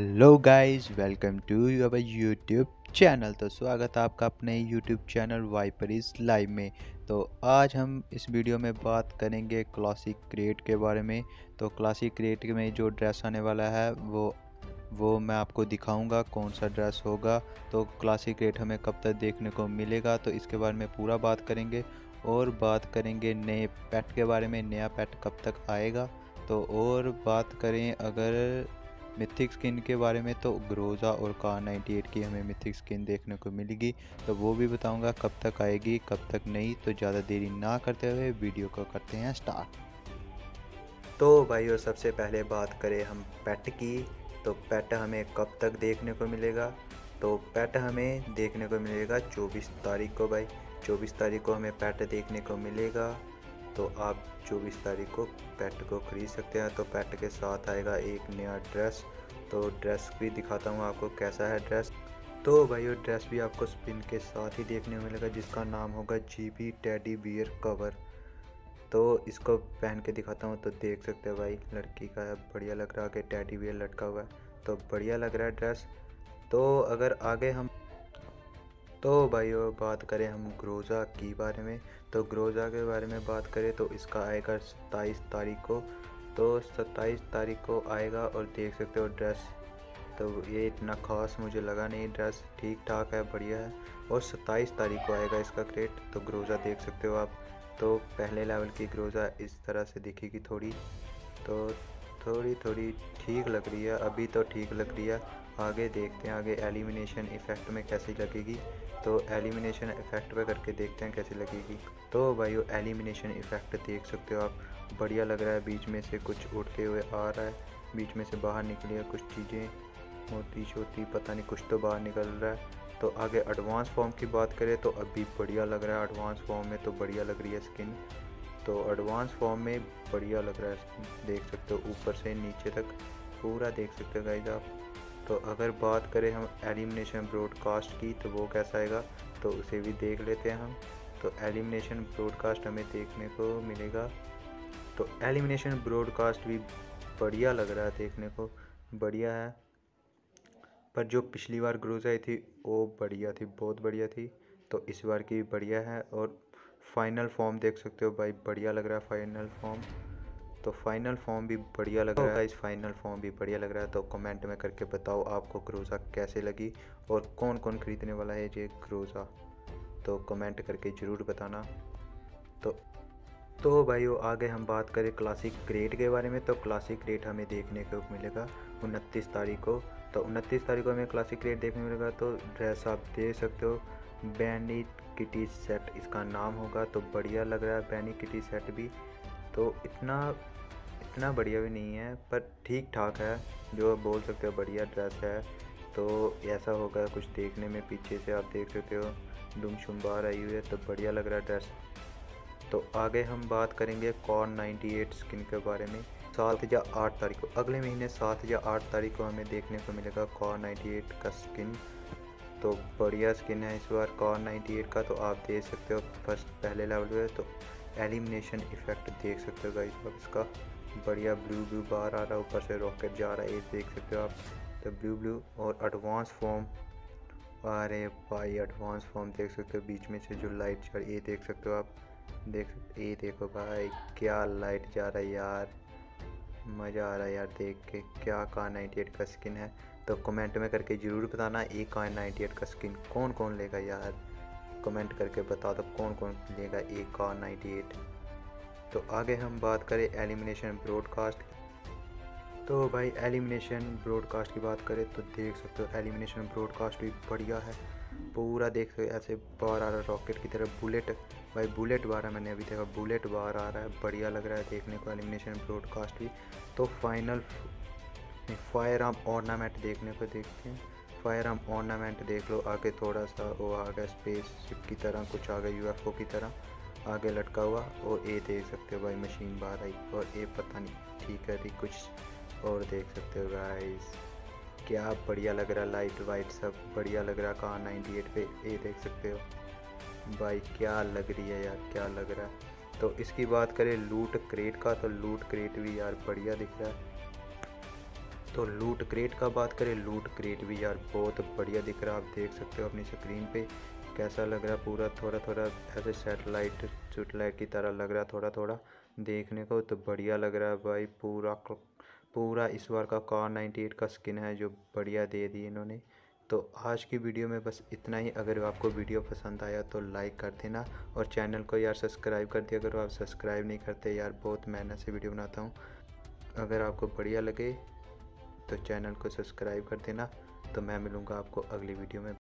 Hello guys welcome to your YouTube channel तो स्वागत है आपका अपने यूट्यूब चैनल वाइपर वाइपरीज लाइव में। तो आज हम इस वीडियो में बात करेंगे क्लासिक क्रिएट के बारे में। तो क्लासिक क्रिएट में जो ड्रेस आने वाला है, वो वो मैं आपको दिखाऊँगा कौन सा ड्रेस होगा। तो क्लासिक क्रिएट हमें कब तक देखने को मिलेगा तो इसके बारे में पूरा बात करेंगे। और बात करेंगे नए पेट के बारे में, नया पेट कब तक आएगा। तो और बात करें अगर मिथिक स्किन के बारे में तो ग्रोज़ा और कार 98 की हमें मिथिक स्किन देखने को मिलेगी। तो वो भी बताऊँगा कब तक आएगी, कब तक नहीं तो ज़्यादा देरी ना करते हुए वीडियो को करते हैं स्टार्ट। तो भाइयों, सबसे पहले बात करें हम पेट की तो पेट हमें कब तक देखने को मिलेगा? तो पेट हमें देखने को मिलेगा 24 तारीख को भाई। 24 तारीख को हमें पेट देखने को मिलेगा। तो आप 24 तारीख को पेट को ख़रीद सकते हैं। तो पेट के साथ आएगा एक नया ड्रेस तो ड्रेस भी दिखाता हूँ आपको कैसा है ड्रेस तो भाई वो ड्रेस भी आपको स्पिन के साथ ही देखने को मिलेगा, जिसका नाम होगा G B teddy bear cover तो इसको पहन के दिखाता हूँ तो देख सकते हो भाई, लड़की का बढ़िया लग रहा है कि टेडी बियर लटका हुआ है। तो बढ़िया लग रहा है ड्रेस तो अगर आगे हम तो भाइयों, बात करें हम ग्रोज़ा के बारे में। तो ग्रोज़ा के बारे में बात करें तो इसका आएगा सत्ताईस तारीख को। तो सत्ताईस तारीख को आएगा और देख सकते हो ड्रेस। तो ये इतना ख़ास मुझे लगा नहीं, ड्रेस ठीक ठाक है, बढ़िया है। और सत्ताईस तारीख को आएगा इसका क्रेट तो ग्रोज़ा देख सकते हो आप। तो पहले लेवल की ग्रोज़ा इस तरह से दिखेगी थोड़ी। तो थोड़ी थोड़ी ठीक लग रही है, अभी तो ठीक लग रही है। आगे देखते हैं, आगे एलिमिनेशन इफ़ेक्ट में कैसी लगेगी। तो एलिमिनेशन इफ़ेक्ट पे करके देखते हैं कैसी लगेगी। तो भाई वो एलिमिनेशन इफ़ेक्ट देख सकते हो आप। बढ़िया लग रहा है, बीच में से कुछ उड़ते हुए आ रहा है। बीच में से बाहर निकली है कुछ चीज़ें। मोती शोती पता नहीं कुछ तो बाहर निकल रहा है। तो आगे एडवांस फॉर्म की बात करें तो अभी बढ़िया लग रहा है एडवांस फॉर्म में तो बढ़िया लग रही है स्किन तो एडवांस फॉर्म में बढ़िया लग रहा है। देख सकते हो, ऊपर से नीचे तक पूरा देख सकते हो गाइज़ आप। तो अगर बात करें हम एलिमिनेशन ब्रॉडकास्ट की तो वो कैसा आएगा? तो उसे भी देख लेते हैं हम। तो एलिमिनेशन ब्रॉडकास्ट हमें देखने को मिलेगा। तो एलिमिनेशन ब्रॉडकास्ट भी बढ़िया लग रहा है देखने को। बढ़िया है। पर जो पिछली बार ग्रोज आई थी, वो बढ़िया थी, बहुत बढ़िया थी। तो इस बार की भी बढ़िया है और फाइनल फॉर्म देख सकते हो भाई, बढ़िया लग रहा है फाइनल फॉर्म। तो फाइनल फॉर्म भी बढ़िया लग रहा है, इस फाइनल फॉर्म भी बढ़िया लग रहा है। तो कमेंट में करके बताओ आपको क्रोज़ा कैसे लगी और कौन कौन ख़रीदने वाला है ये क्रोज़ा। तो कमेंट करके ज़रूर बताना। तो तो भाइयों, आगे हम बात करें क्लासिक ग्रेड के बारे में। तो क्लासिक ग्रेड हमें देखने को मिलेगा उनतीस तारीख को। तो उनतीस तारीख को हमें क्लासिक ग्रेड देखने मिलेगा। तो ड्रेस आप दे सकते हो बैनी किटी सेट इसका नाम होगा तो बढ़िया लग रहा है बैनी किटी सेट भी। तो इतना इतना बढ़िया भी नहीं है, पर ठीक ठाक है, जो बोल सकते हो बढ़िया ड्रेस है। तो ऐसा होगा कुछ देखने में पीछे से आप देख सकते हो दुम शुमबार आई हुई है तो बढ़िया लग रहा है ड्रेस तो आगे हम बात करेंगे कॉर्न 98 स्किन के बारे में। सात या आठ तारीख को, अगले महीने सात या आठ तारीख को हमें देखने को मिलेगा कॉर्न 98 का स्किन तो बढ़िया स्किन है इस बार कॉर्न 98 का तो आप देख सकते हो, फ़र्स्ट पहले लेवल पे तो एलिमिनेशन इफ़ेक्ट देख सकते हो गाइस अब इसका। बढ़िया ब्लू ब्लू बाहर आ रहा है, ऊपर से रॉकेट जा रहा है, ये देख सकते हो आप। तो ब्लू ब्लू और एडवांस फॉर्म अरे भाई एडवांस फॉर्म देख सकते हो, बीच में से जो लाइट जा रही ये देख सकते हो आप। देख सकते ये देखो भाई, क्या लाइट जा रहा है यार। मज़ा आ रहा है यार देख के, क्या का 98 का स्किन है। तो कमेंट में करके ज़रूर बताना ये का 98 का स्किन कौन कौन लेगा यार? कमेंट करके बता दो कौन कौन लेगा ए का 98 तो आगे हम बात करें एलिमिनेशन ब्रॉडकास्ट तो भाई एलिमिनेशन ब्रॉडकास्ट की बात करें तो देख सकते हो एलिमिनेशन ब्रॉडकास्ट भी बढ़िया है। पूरा देख सकते ऐसे बार आ रहा है रॉकेट की तरह बुलेट। भाई बुलेट बार है, मैंने अभी देखा बुलेट बार आ रहा है, बढ़िया लग रहा है देखने को एलिमिनेशन ब्रॉडकास्ट भी। तो फाइनल फायर आर्म ऑर्नामेंट देखने को देखते हैं। फायर आर्म ऑर्नामेंट देख लो, आगे थोड़ा सा वो आ गया स्पेस शिप की तरह, कुछ आ गया यूएफओ की तरह। आगे लटका हुआ और ए देख सकते हो भाई मशीन बाहर आई, और ए पता नहीं, ठीक है थी कुछ और देख सकते हो गाइस क्या बढ़िया लग रहा लाइट वाइट सब, बढ़िया लग रहा कहाँ नाइन्टी एट पे ए देख सकते हो। भाई क्या लग रही है यार, क्या लग रहा है। तो इसकी बात करें लूट क्रेट का तो लूट क्रेट भी यार बढ़िया दिख रहा है। तो लूट क्रेट का बात करें लूट क्रेट भी यार बहुत बढ़िया दिख रहा है, आप देख सकते हो अपनी स्क्रीन पे। कैसा लग रहा पूरा थोड़ा थोड़ा ऐसे सेटेलाइट सेटेलाइट की तरह लग रहा थोड़ा थोड़ा देखने को तो बढ़िया लग रहा है भाई, पूरा पूरा इस बार का कार 98 का स्किन है जो बढ़िया दे दी इन्होंने। तो आज की वीडियो में बस इतना ही। अगर आपको वीडियो पसंद आया तो लाइक कर देना और चैनल को यार सब्सक्राइब कर दिया अगर आप सब्सक्राइब नहीं करते यार, बहुत मेहनत से वीडियो बनाता हूँ। अगर आपको बढ़िया लगे तो चैनल को सब्सक्राइब कर देना। तो मैं मिलूँगा आपको अगली वीडियो में।